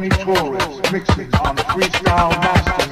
Tony Torres mixing on Freestyle Master.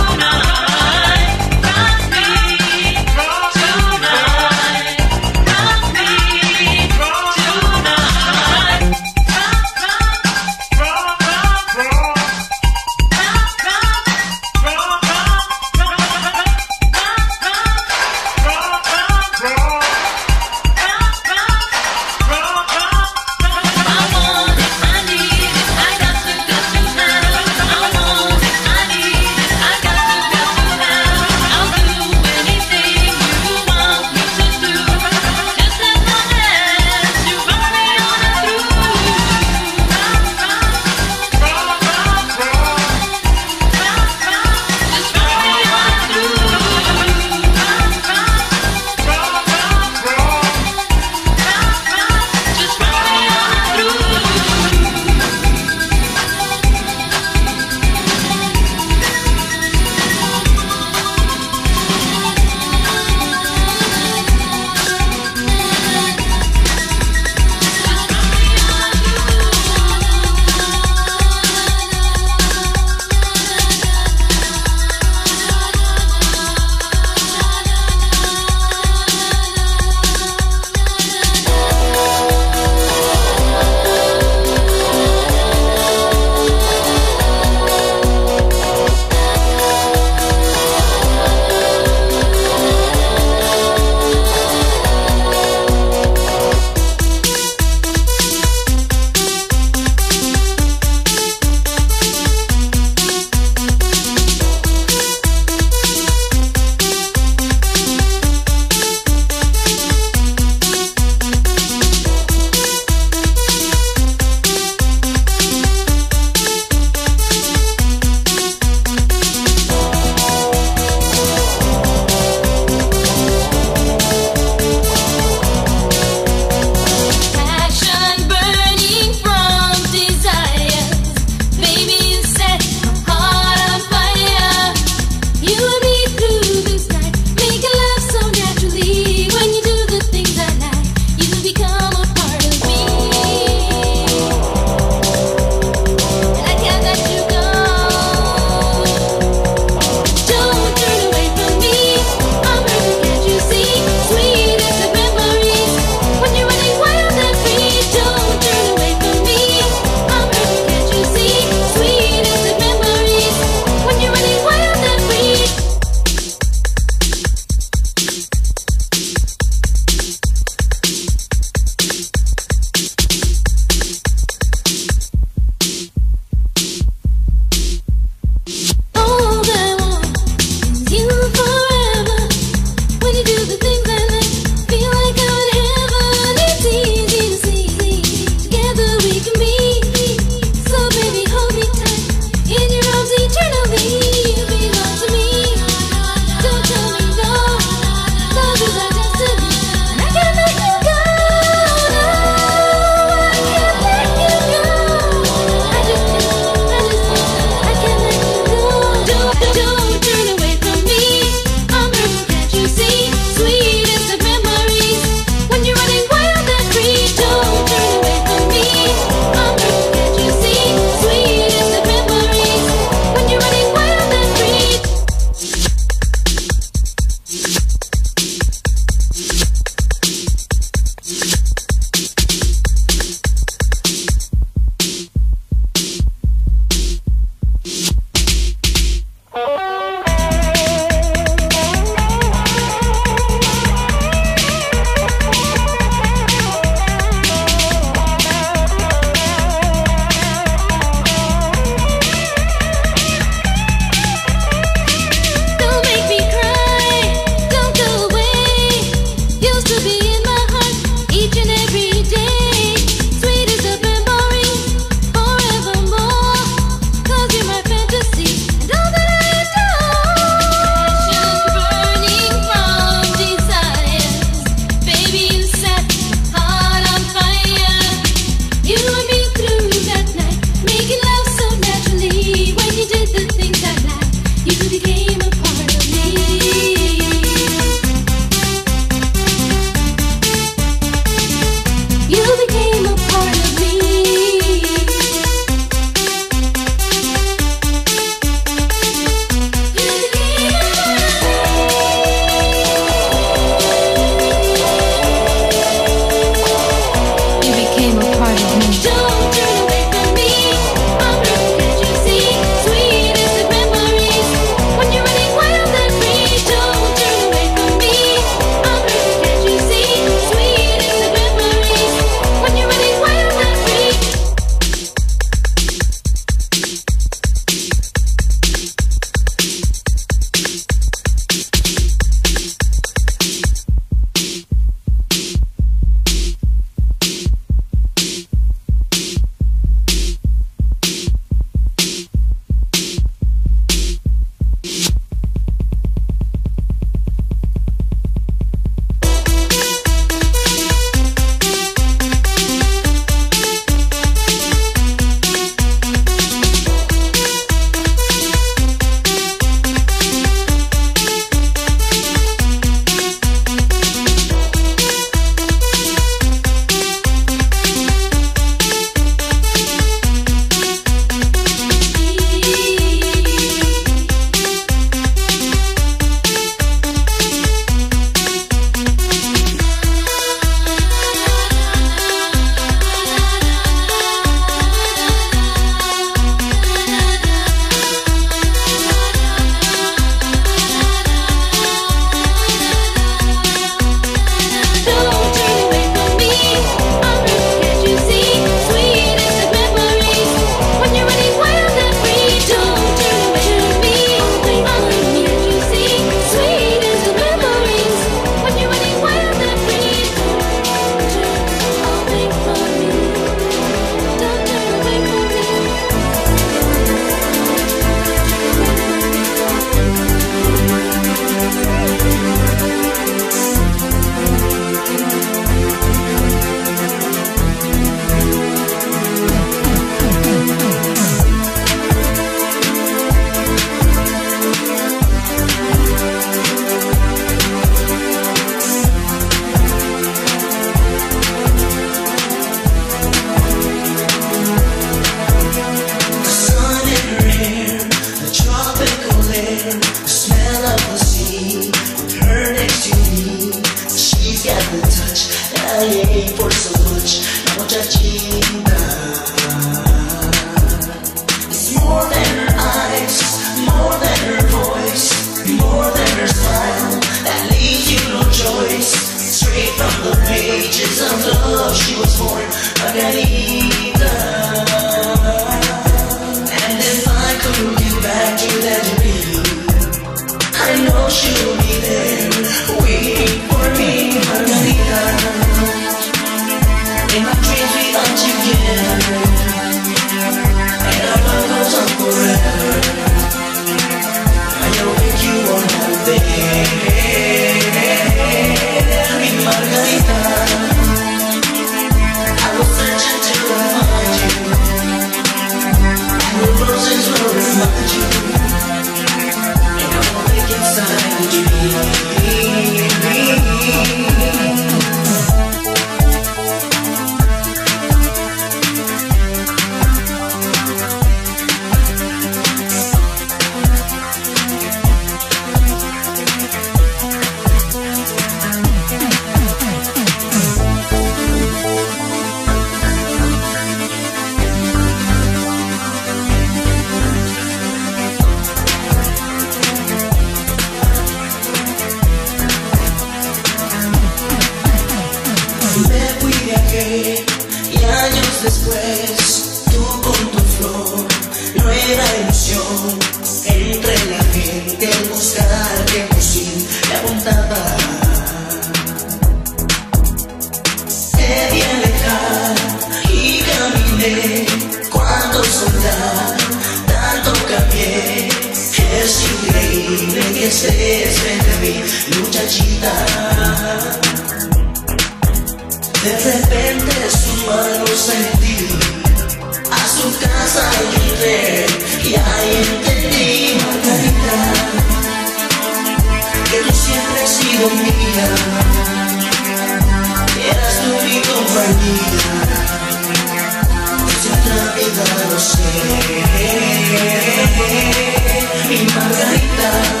mi Margarita.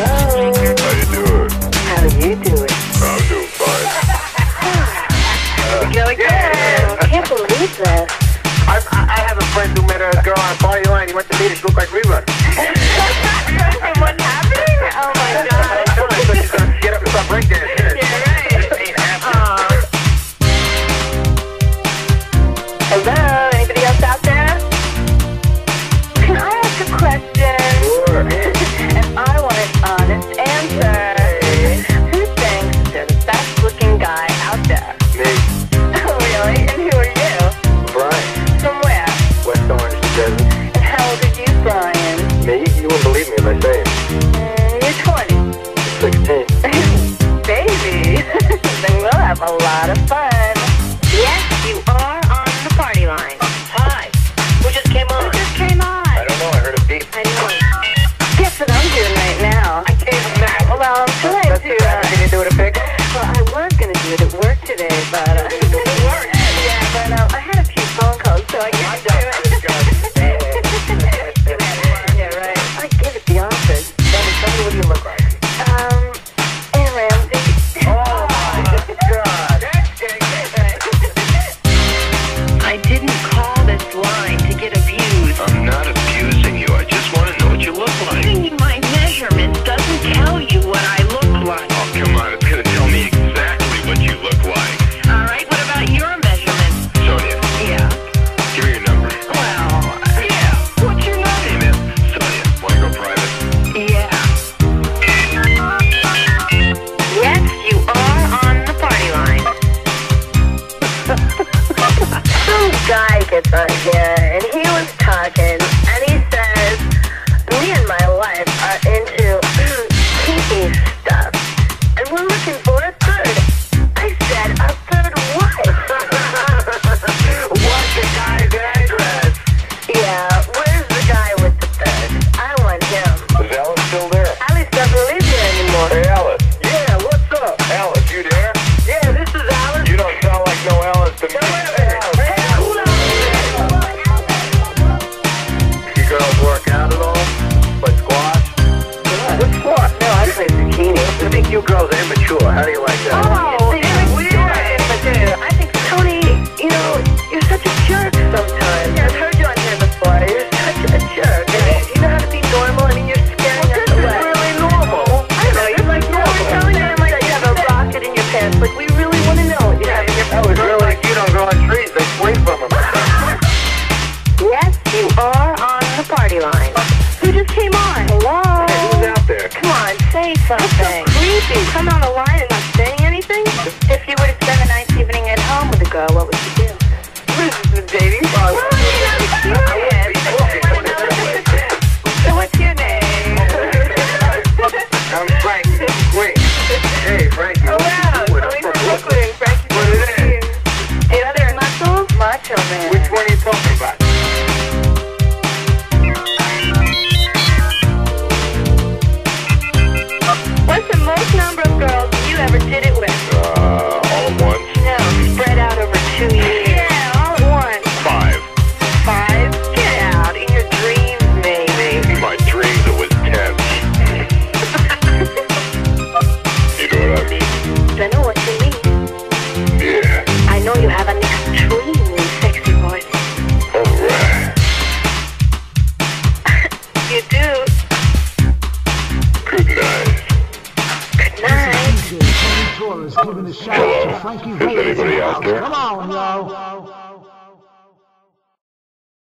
How you doing? How you doing? I'm doing fine. go again. Can't believe. I, I have a friend who met a girl on a party line. He went to meet her. She looked like Reba. I'm not abusing you. I just want to know what you look like.